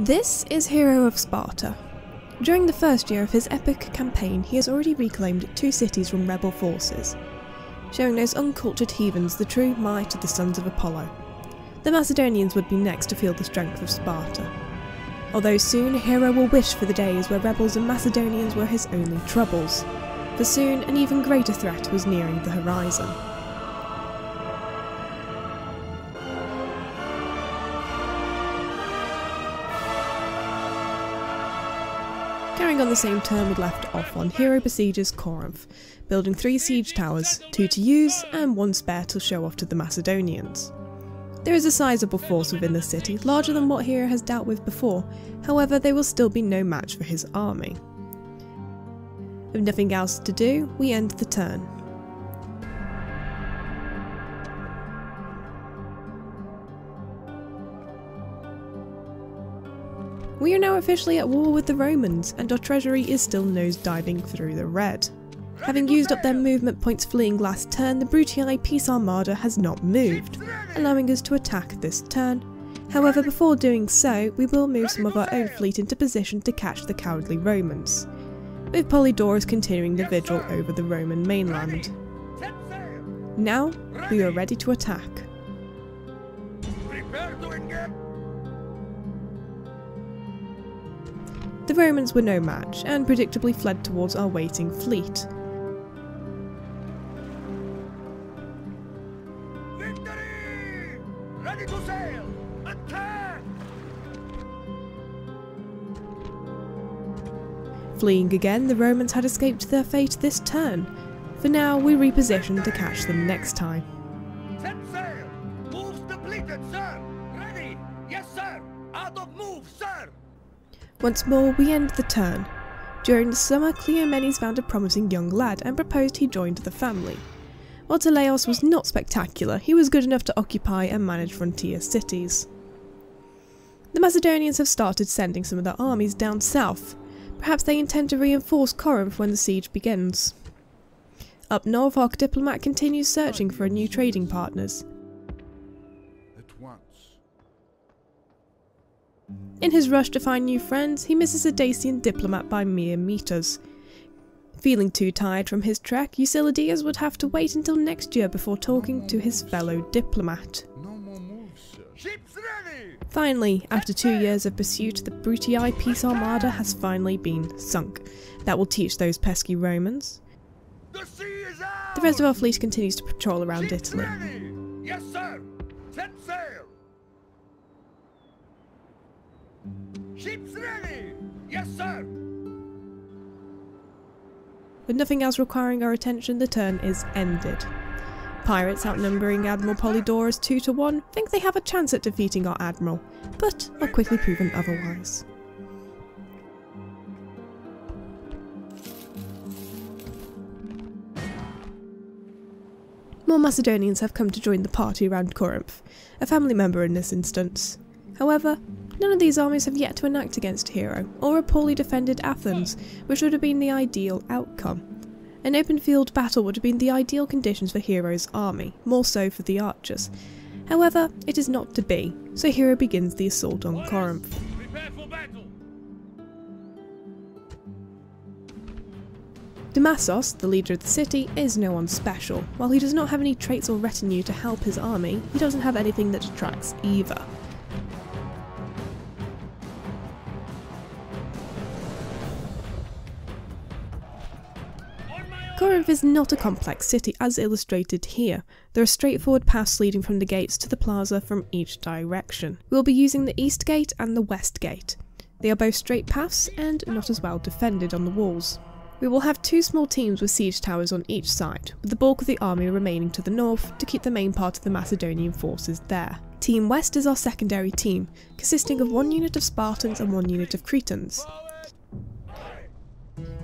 This is Hero of Sparta. During the first year of his epic campaign, he has already reclaimed two cities from rebel forces, showing those uncultured heathens the true might of the sons of Apollo. The Macedonians would be next to feel the strength of Sparta. Although soon Hero will wish for the days where rebels and Macedonians were his only troubles, for soon an even greater threat was nearing the horizon. On the same turn we left off on, Hero besieges Corinth, building three siege towers, two to use and one spare to show off to the Macedonians. There is a sizable force within the city, larger than what Hero has dealt with before, however they will still be no match for his army. With nothing else to do, we end the turn. We are now officially at war with the Romans, and our treasury is still nose diving through the red. Having used up their movement points fleeing last turn, the Brutii Peace Armada has not moved, allowing us to attack this turn. However, before doing so, we will move some of our own fleet into position to catch the cowardly Romans, with Polydorus continuing the vigil over the Roman mainland. Now, we are ready to attack. The Romans were no match, and predictably fled towards our waiting fleet. Fleeing again, the Romans had escaped their fate this turn. For now, we reposition to catch them next time. Once more, we end the turn. During the summer, Cleomenes found a promising young lad and proposed he joined the family. While Teleos was not spectacular, he was good enough to occupy and manage frontier cities. The Macedonians have started sending some of their armies down south. Perhaps they intend to reinforce Corinth when the siege begins. Up north, diplomat continues searching for new trading partners. In his rush to find new friends, he misses a Dacian diplomat by mere meters. Feeling too tired from his trek, Eucylides would have to wait until next year before talking to his fellow diplomat. No more moves, sir. Ships ready! Finally, after two years of pursuit, the Brutii Peace Armada has finally been sunk. That will teach those pesky Romans. The sea is out! The rest of our fleet continues to patrol around Italy. Sir! With nothing else requiring our attention, the turn is ended. Pirates, outnumbering Admiral Polydorus 2 to 1, think they have a chance at defeating our Admiral, but are quickly proven otherwise. More Macedonians have come to join the party around Corinth, a family member in this instance. However, none of these armies have yet to enact against Hero, or a poorly defended Athens, which would have been the ideal outcome. An open field battle would have been the ideal conditions for Hero's army, more so for the archers. However, it is not to be, so Hero begins the assault on Corinth. Prepare for battle! Damassos, the leader of the city, is no one special. While he does not have any traits or retinue to help his army, he doesn't have anything that detracts either. Is not a complex city as illustrated here. There are straightforward paths leading from the gates to the plaza from each direction. We will be using the east gate and the west gate. They are both straight paths and not as well defended on the walls. We will have two small teams with siege towers on each side, with the bulk of the army remaining to the north to keep the main part of the Macedonian forces there. Team West is our secondary team, consisting of one unit of Spartans and one unit of Cretans.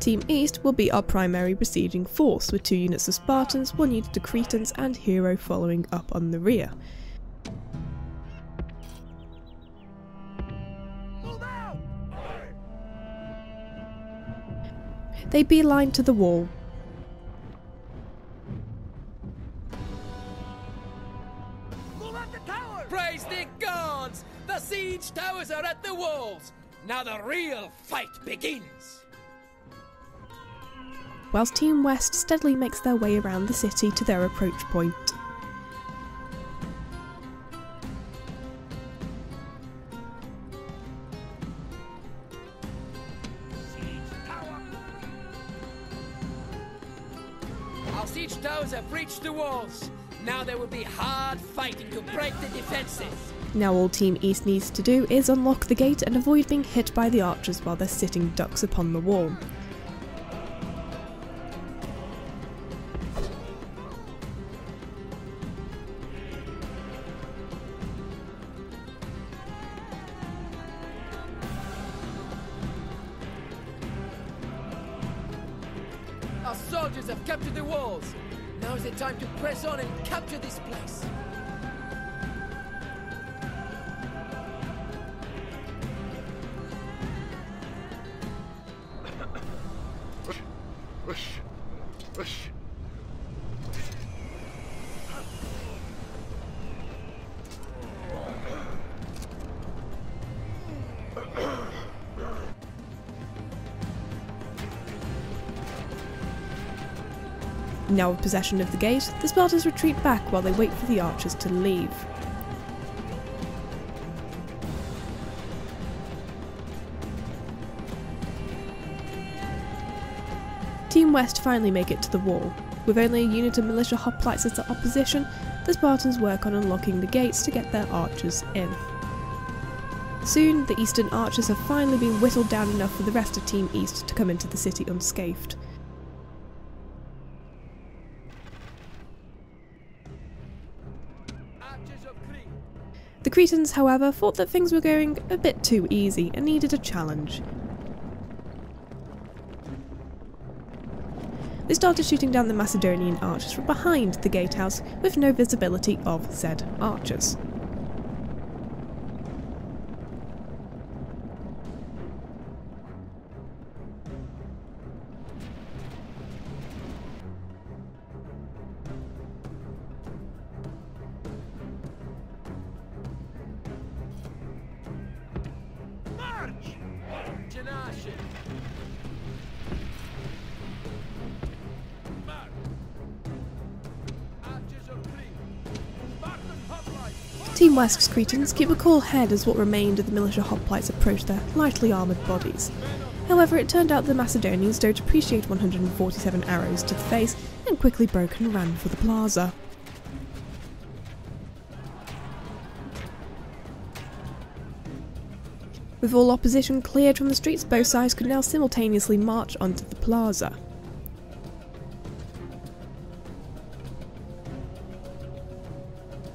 Team East will be our primary besieging force, with two units of Spartans, one unit of Cretans, and Hero following up on the rear. They beeline to the wall. The! Praise the gods! The siege towers are at the walls! Now the real fight begins! Whilst Team West steadily makes their way around the city to their approach point. Our siege towers have breached the walls. Now there will be hard fighting to break the defenses. Now all Team East needs to do is unlock the gate and avoid being hit by the archers while they're sitting ducks upon the wall. Soldiers have captured the walls. Now is the time to press on and capture this place. Now with possession of the gate, the Spartans retreat back while they wait for the archers to leave. Team West finally make it to the wall. With only a unit of militia hoplites as their opposition, the Spartans work on unlocking the gates to get their archers in. Soon, the eastern archers have finally been whittled down enough for the rest of Team East to come into the city unscathed. The Cretans, however, thought that things were going a bit too easy and needed a challenge. They started shooting down the Macedonian archers from behind the gatehouse with no visibility of said archers. Team West's Cretans keep a cool head as what remained of the militia hoplites approached their lightly armoured bodies. However, it turned out the Macedonians don't appreciate 147 arrows to the face and quickly broke and ran for the plaza. With all opposition cleared from the streets, both sides could now simultaneously march onto the plaza.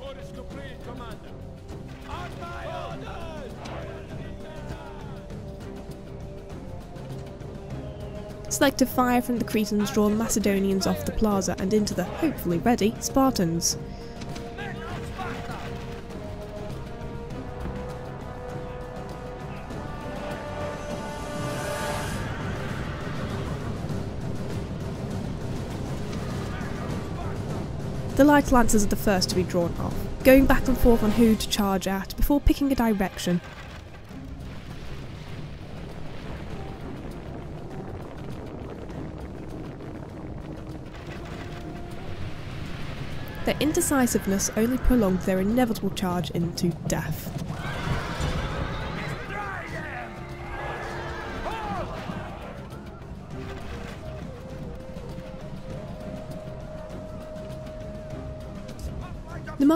Orders complete, Commander! On my orders! Selective fire from the Cretans draw Macedonians off the plaza and into the, hopefully ready, Spartans. The light lancers are the first to be drawn off, going back and forth on who to charge at before picking a direction. Their indecisiveness only prolonged their inevitable charge into death.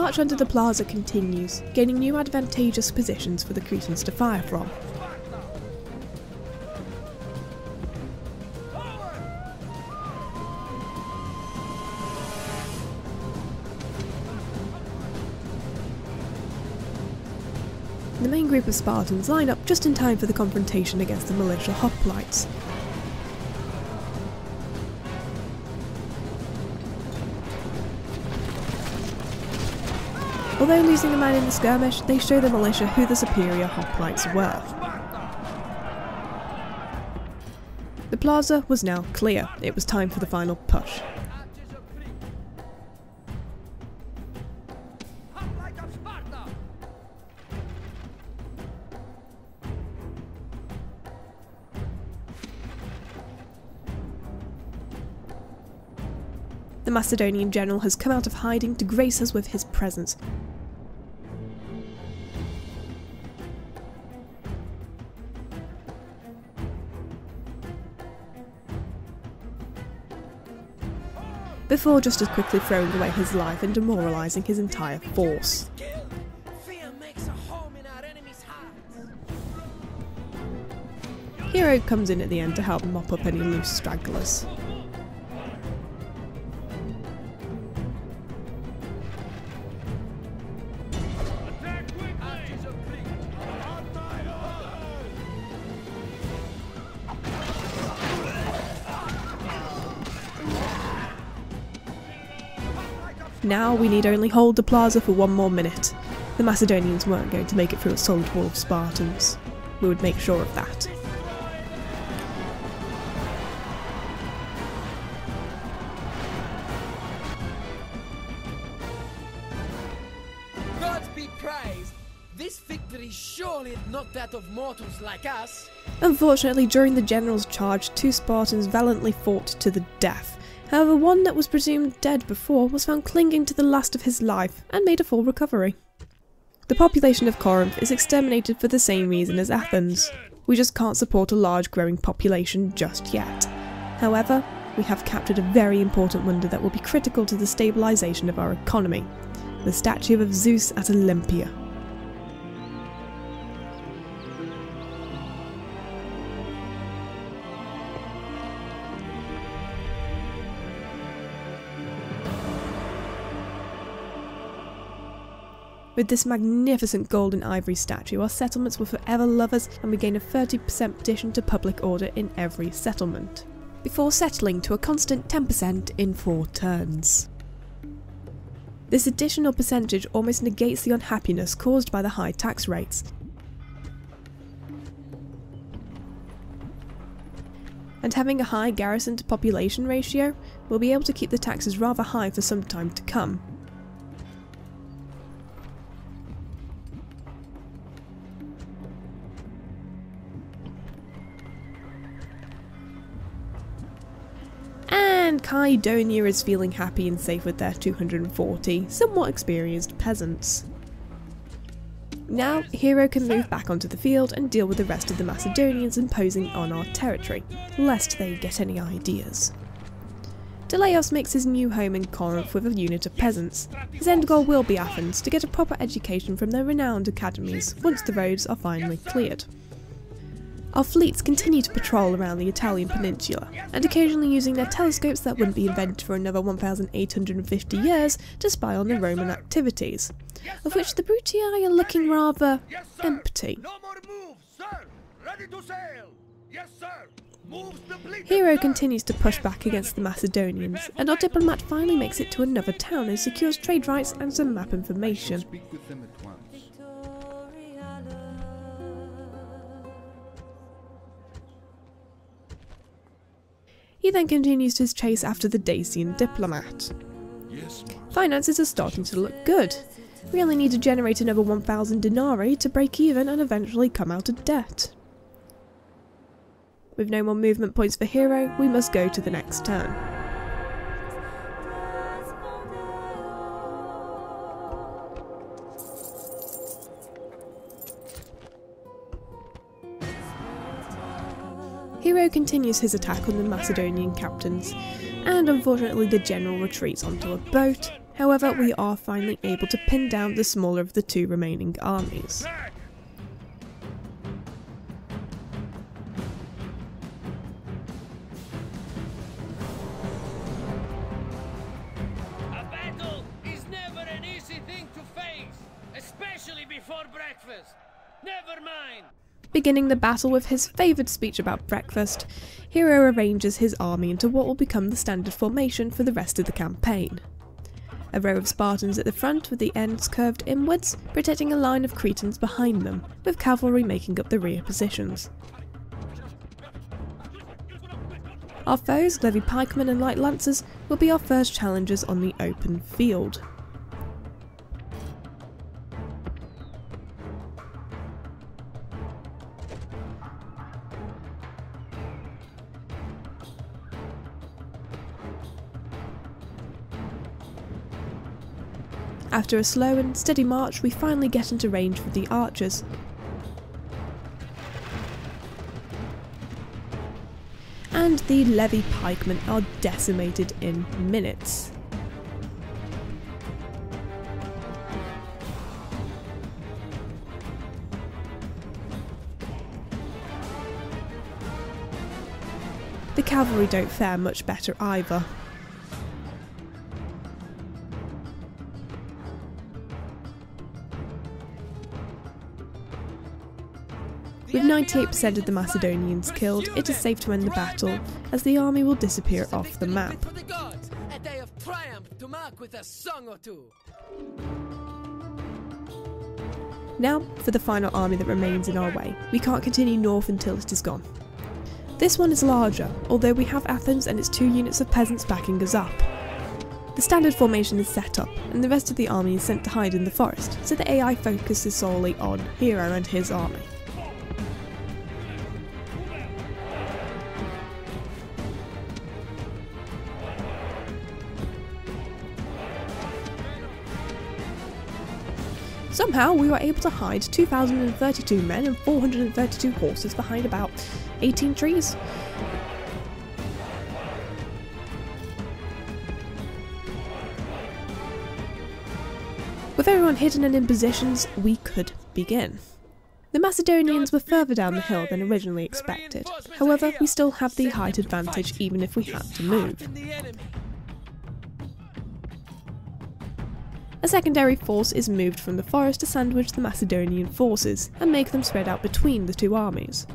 March under the plaza continues, gaining new advantageous positions for the Cretans to fire from. The main group of Spartans line up just in time for the confrontation against the militia hoplites. Although losing a man in the skirmish, they show the militia who the superior hoplites were. The plaza was now clear, it was time for the final push. The Macedonian general has come out of hiding to grace us with his presence, Before just as quickly throwing away his life and demoralising his entire force. Hero comes in at the end to help mop up any loose stragglers. Now we need only hold the plaza for one more minute. The Macedonians weren't going to make it through a solid wall of Spartans. We would make sure of that. God be praised. This victory surely not that of mortals like us. Unfortunately, during the general's charge, two Spartans valiantly fought to the death. However, one that was presumed dead before was found clinging to the last of his life and made a full recovery. The population of Corinth is exterminated for the same reason as Athens. We just can't support a large growing population just yet. However, we have captured a very important wonder that will be critical to the stabilisation of our economy the statue of Zeus at Olympia. With this magnificent gold and ivory statue, our settlements will forever love us and we gain a 30% addition to public order in every settlement, before settling to a constant 10% in four turns. This additional percentage almost negates the unhappiness caused by the high tax rates. And having a high garrison to population ratio, we'll be able to keep the taxes rather high for some time to come. And Kydonia is feeling happy and safe with their 240, somewhat experienced peasants. Now, Hero can move back onto the field and deal with the rest of the Macedonians imposing on our territory, lest they get any ideas. Deleios makes his new home in Corinth with a unit of peasants. His end goal will be Athens, to get a proper education from their renowned academies once the roads are finally cleared. Our fleets continue to patrol around the Italian peninsula, and occasionally using their telescopes that wouldn't be invented for another 1850 years to spy on the Roman activities, of which the Brutii are looking rather empty. No more moves, sir! Ready to sail! Yes, sir! Moves depleted, Hero continues to push back against the Macedonians, and our diplomat finally makes it to another town and secures trade rights and some map information. He then continues his chase after the Dacian diplomat. Yes. Finances are starting to look good. We only need to generate another 1000 denarii to break even and eventually come out of debt. With no more movement points for Hero, we must go to the next turn. Continues his attack on the Macedonian captains, and unfortunately the general retreats onto a boat. However, we are finally able to pin down the smaller of the two remaining armies. Never mind. Beginning the battle with his favoured speech about breakfast, Hero arranges his army into what will become the standard formation for the rest of the campaign. A row of Spartans at the front with the ends curved inwards, protecting a line of Cretans behind them, with cavalry making up the rear positions. Our foes, Levy pikemen and light lancers, will be our first challengers on the open field. After a slow and steady march, we finally get into range for the archers. And the levy pikemen are decimated in minutes. The cavalry don't fare much better either. With 98% of the Macedonians killed, it is safe to end the battle, as the army will disappear off the map. Now, for the final army that remains in our way. We can't continue north until it is gone. This one is larger, although we have Athens and its two units of peasants backing us up. The standard formation is set up, and the rest of the army is sent to hide in the forest, so the AI focuses solely on Hero and his army. Somehow we were able to hide 2,032 men and 432 horses behind about 18 trees. With everyone hidden and in positions, we could begin. The Macedonians were further down the hill than originally expected. However, we still have the height advantage even if we had to move. A secondary force is moved from the forest to sandwich the Macedonian forces and make them spread out between the two armies.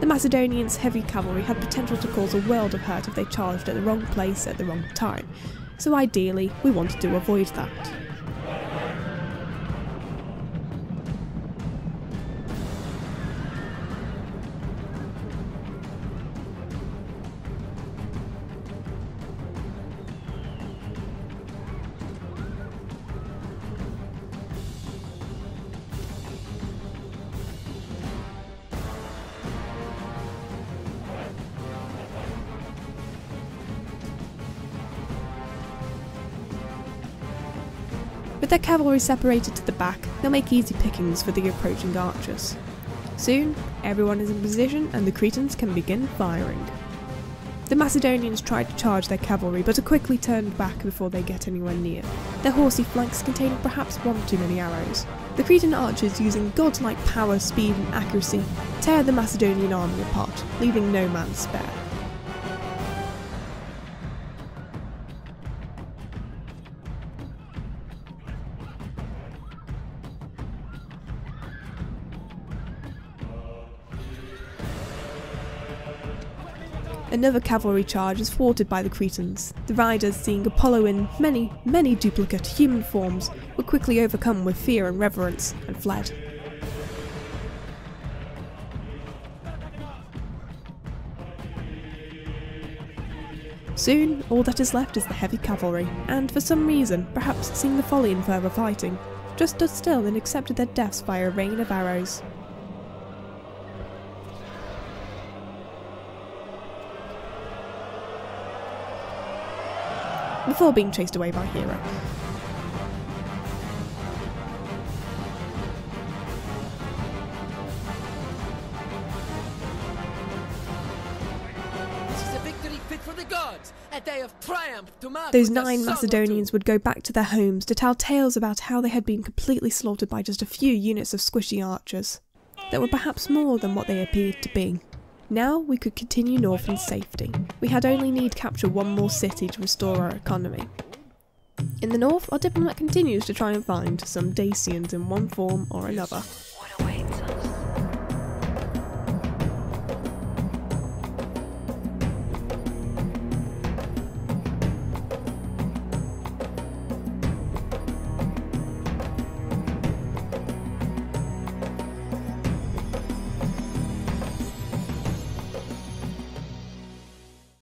The Macedonians' heavy cavalry had potential to cause a world of hurt if they charged at the wrong place at the wrong time, so ideally we wanted to avoid that. With their cavalry separated to the back, they'll make easy pickings for the approaching archers. Soon, everyone is in position and the Cretans can begin firing. The Macedonians try to charge their cavalry but are quickly turned back before they get anywhere near, their horsey flanks containing perhaps one too many arrows. The Cretan archers, using godlike power, speed, and accuracy, tear the Macedonian army apart, leaving no man spare. Another cavalry charge is thwarted by the Cretans. The riders, seeing Apollo in many, many duplicate human forms, were quickly overcome with fear and reverence and fled. Soon, all that is left is the heavy cavalry, and for some reason, perhaps seeing the folly in further fighting, just stood still and accepted their deaths by a rain of arrows. Before being chased away by Hero. This is a victory fit for the gods, a day of triumph to mark Those nine Macedonians would go back to their homes to tell tales about how they had been completely slaughtered by just a few units of squishy archers, that were perhaps more than what they appeared to be. Now we could continue north in safety. We had only need capture one more city to restore our economy. In the north, our diplomat continues to try and find some Dacians in one form or another.